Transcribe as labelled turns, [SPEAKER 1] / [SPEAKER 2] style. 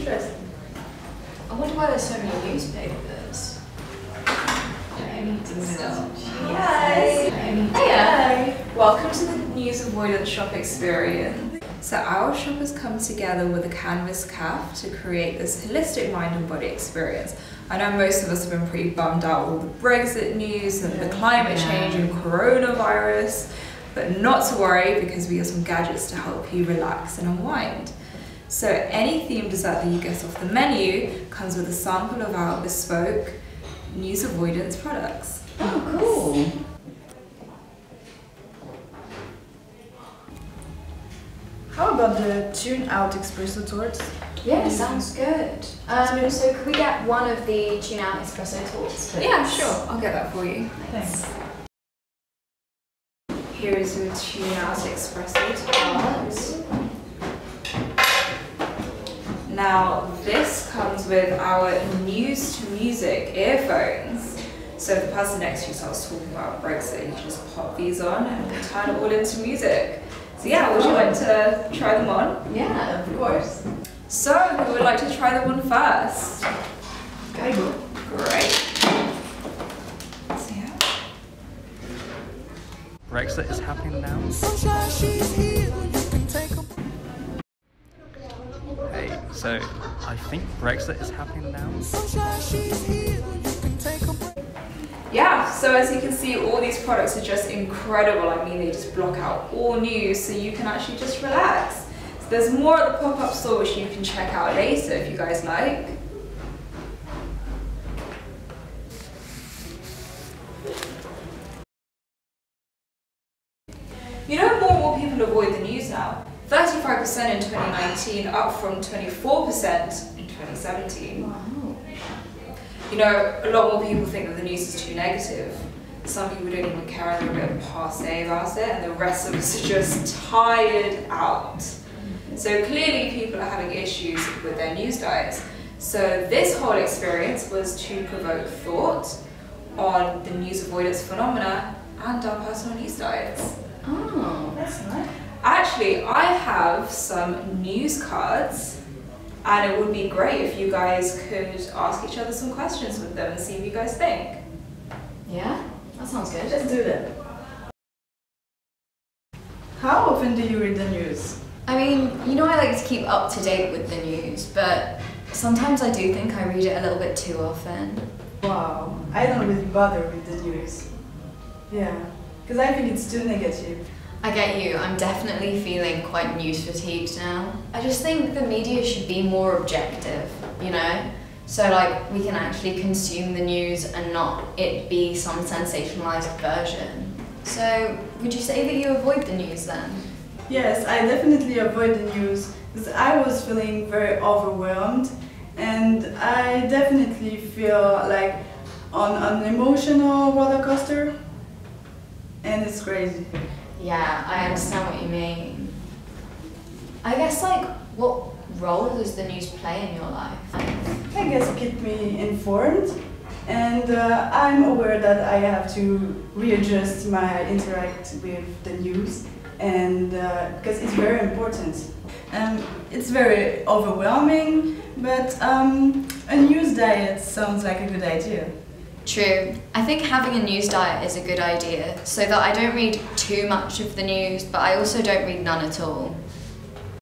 [SPEAKER 1] Interesting.
[SPEAKER 2] I wonder why there's so many newspapers. Hi. Hi.
[SPEAKER 3] Welcome to the News Avoidance Shop Experience. So our shop has come together with a Canvas Café to create this holistic mind and body experience. I know most of us have been pretty bummed out with all the Brexit news and the climate change and coronavirus, but not to worry because we have some gadgets to help you relax and unwind. So any themed dessert that you get off the menu comes with a sample of our bespoke news avoidance products.
[SPEAKER 4] Oh, cool.
[SPEAKER 1] How about the tune out espresso tarts?
[SPEAKER 2] Yeah, sounds good. Um, so could we get one of the tune out espresso tarts? please?
[SPEAKER 3] Yeah, sure, I'll get that for you.
[SPEAKER 1] Thanks.
[SPEAKER 3] Here is your tune out espresso tart. Now, this comes with our news to music earphones. So the person next to you starts talking about Brexit, you just pop these on and turn it all into music. So yeah, would you like to try them on?
[SPEAKER 2] Yeah, of course.
[SPEAKER 3] So, who would like to try the one first?
[SPEAKER 1] I go.
[SPEAKER 3] Great. So yeah.
[SPEAKER 5] Brexit is happening now. So I think Brexit is happening now.
[SPEAKER 3] Yeah, so as you can see, all these products are just incredible. I mean, they just block out all news, so you can actually just relax. So there's more at the pop-up store which you can check out later if you guys like. You know, more and more people avoid the news now. 35% in 2019, up from 24% in 2017.
[SPEAKER 2] Wow.
[SPEAKER 3] You know, a lot more people think that the news is too negative. Some people don't even care a little bit passe about it, and the rest of us are just tired out. So clearly, people are having issues with their news diets. So this whole experience was to provoke thought on the news avoidance phenomena and our personal news diets.
[SPEAKER 1] That's nice.
[SPEAKER 3] Actually, I have some news cards, and it would be great if you guys could ask each other some questions with them and see what you guys think.
[SPEAKER 2] yeah, that sounds good.
[SPEAKER 1] Let's do that. How often do you read the news?
[SPEAKER 2] I mean, you know, I like to keep up to date with the news, but sometimes I do think I read it a little bit too often.
[SPEAKER 1] Wow, I don't really bother with the news. Yeah, because I think it's too negative.
[SPEAKER 2] I get you, I'm definitely feeling quite news fatigued now. I just think the media should be more objective, you know? So, like, we can actually consume the news and not it be some sensationalized version. So, would you say that you avoid the news then?
[SPEAKER 1] Yes, I definitely avoid the news because I was feeling very overwhelmed and I definitely feel like on an emotional roller coaster and it's crazy.
[SPEAKER 2] Yeah, I understand what you mean. I guess, like, what role does the news play in your life?
[SPEAKER 1] I guess keep me informed and uh, I'm aware that I have to readjust my interact with the news and because it's very important. Um, it's very overwhelming, but um, a news diet sounds like a good idea.
[SPEAKER 2] True. I think having a news diet is a good idea so that I don't read too much of the news, but I also don't read none at all.